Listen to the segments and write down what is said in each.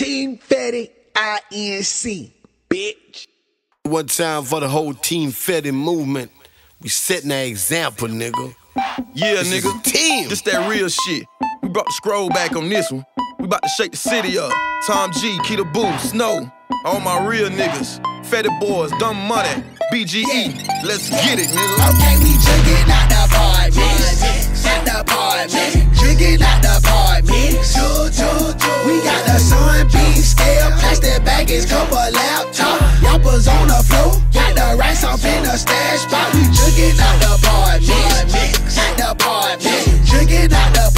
Team Fetti INC, bitch. One time for the whole Team Fetti movement. We setting an example, nigga. Yeah, This is nigga. a team. This that real shit. We brought the scroll back on this one. We about to shake the city up. Tom G, KetaBoo, Snow. All my real niggas. Fetti boys, dumb money. BGE. Let's get it, nigga. Okay, we drinking out the apartment. At the apartment. Yoppers on the floor. Got the racks off in the stash spot. We drinking out the apartment. At the apartment. Drinking out the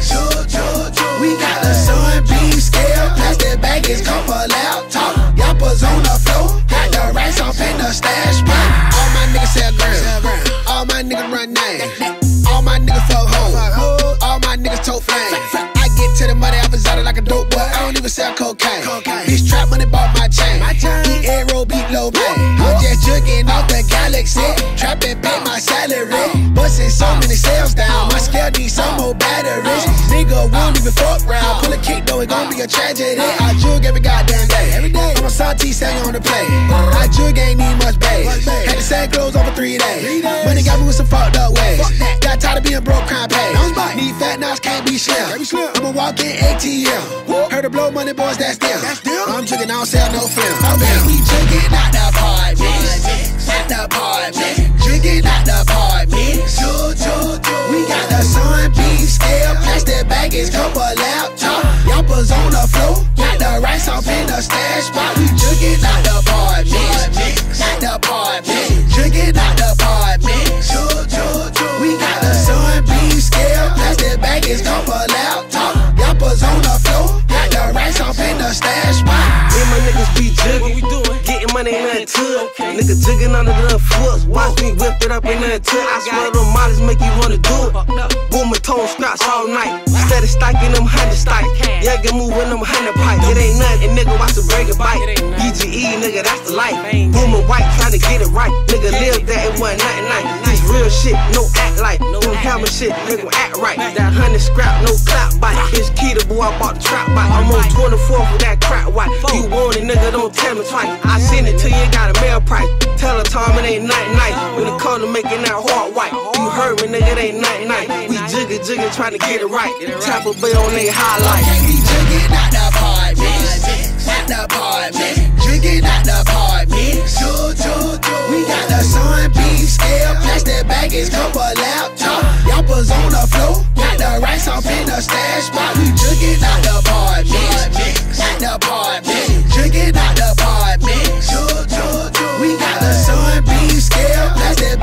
choo, choo. We got the sun beam scale, plastic baggage, couple laptop. Yoppers on the floor. Got the racks off in the stash spot. All my niggas sell gram. All my niggas run name. All my niggas fuck hoes. All my niggas toe flame. I get to the money, I was out it like a dope boy. I don't even sell cocaine. I'm just jugging off the galaxy. Trapping, pay my salary. Busting so many sales down. My scale needs some more batteries. Nigga won't even fuck round. Pull a kick though, it gon' be a tragedy. I jug every goddamn day. Every day. I'm a salty sang on the play. I jug ain't need much babe. Had to sell clothes over three days. Money got me with some fucked up ways. Got tired of being broke, crime paid. Need fat knots, can't be slim. I'm a walking ATM. Heard the blow money boys, that's them. I'm jugging, I don't sell no film. Okay, we jugging out the apartment. At the apartment. Money in that tub. Nigga jugging under the foot. Watch me whip it up in that tub. I swear them models make you wanna do it. Boom and tone scratch all night. Steady stacking them hundred stacks. Yeah, get moving them hundred pipes. It ain't nothing, nigga. Watch the break it bite. BGE, nigga, that's the life. Boom and white, trying to get it right. Nigga live that, it wasn't nothing like. This real shit, no act like. Them hammer shit, make 'em act right. That hundred scrap, no clap bite. Bitch, Keita, boy, I bought the trap bite. I'm on 24 for that crap white. You want it, nigga, don't tell me twice. I send it to you, got a mail price. Tell her, Tom, it ain't nothing night. When it come to making that heart white. You heard me, nigga, it ain't nothing night. We jigga, jigga, trying to get it right. Tap a bill on they highlight. Okay, we drinking out the apartment. At the apartment.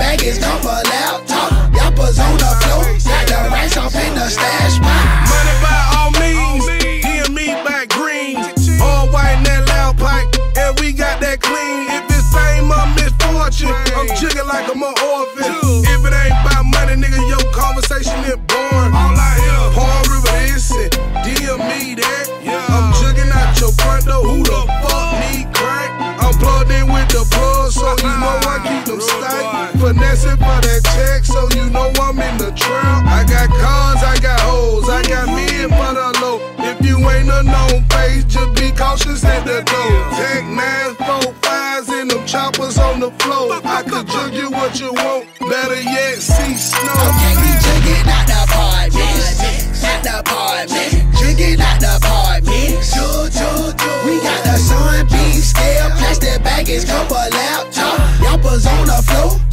Plastic baggage, couple laptop. Yoppers on the floor. Got the racks off in the stash spot. Money by all means, DME by green. All white in that loud pipe, and we got that clean. If it's fame or misfortune, I'm jigging like I'm an orphan. If it ain't about money, nigga, your conversation is boring. Got cars, I got hoes, I got men for the low. If you ain't a known face, just be cautious at the door. Tech nines, four fives, and them choppers on the floor. I could jug you what you want, better yet, see snow. Okay, we drinking out the apartment. At the apartment. Drinking out the apartment. Choo, choo, choo. We got the sun beam scale, plastic baggage, couple laptop. Yoppers on the floor.